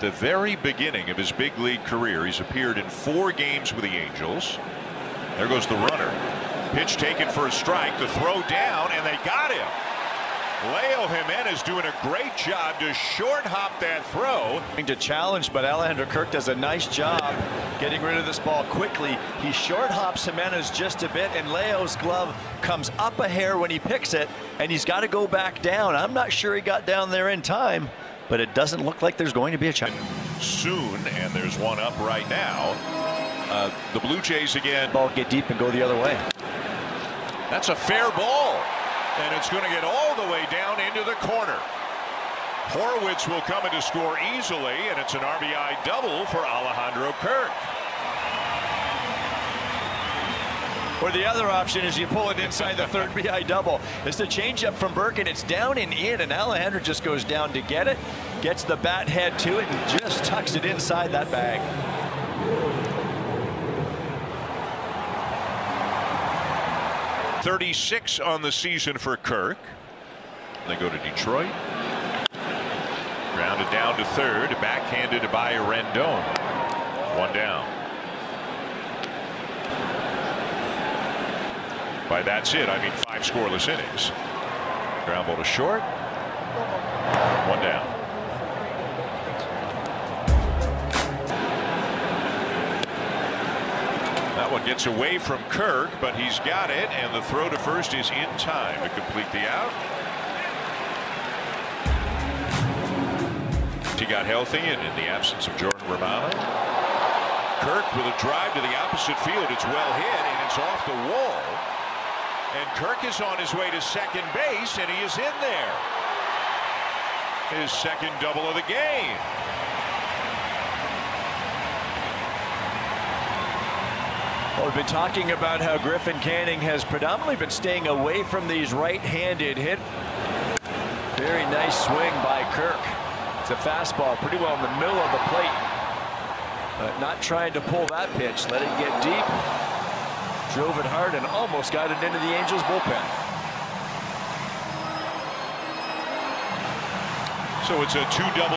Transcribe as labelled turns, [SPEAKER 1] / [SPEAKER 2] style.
[SPEAKER 1] the very beginning of his big league career. He's appeared in four games with the Angels. There goes the runner. Pitch taken for a strike. The throw down, and they got him. Leo Jimenez doing a great job to short hop that throw.
[SPEAKER 2] To challenge, but Alejandro Kirk does a nice job getting rid of this ball quickly. He short hops Jimenez just a bit, and Leo's glove comes up a hair when he picks it, and he's got to go back down. I'm not sure he got down there in time, but it doesn't look like there's going to be a chance.
[SPEAKER 1] Soon, and there's one up right now. Uh, the Blue Jays again.
[SPEAKER 2] Ball get deep and go the other way.
[SPEAKER 1] That's a fair ball. And it's going to get all the way down into the corner. Horwitz will come in to score easily, and it's an RBI double for Alejandro Kirk.
[SPEAKER 2] Or the other option is you pull it inside the third BI double. It's the changeup from Burke, and it's down and in, and Alejandro just goes down to get it, gets the bat head to it, and just tucks it inside that bag.
[SPEAKER 1] 36 on the season for Kirk. They go to Detroit. Grounded down to third, backhanded by Rendon. One down. By that's it. I mean five scoreless innings. Ground ball to short. One down. That one gets away from Kirk, but he's got it, and the throw to first is in time to complete the out. He got healthy, and in the absence of Jordan Romano, Kirk with a drive to the opposite field. It's well hit, and it's off the wall. And Kirk is on his way to second base, and he is in there. His second double of the game.
[SPEAKER 2] Well, we've been talking about how Griffin Canning has predominantly been staying away from these right-handed hit. Very nice swing by Kirk. It's a fastball pretty well in the middle of the plate. But not trying to pull that pitch. Let it get deep. Drove it hard and almost got it into the Angels bullpen.
[SPEAKER 1] So it's a two double.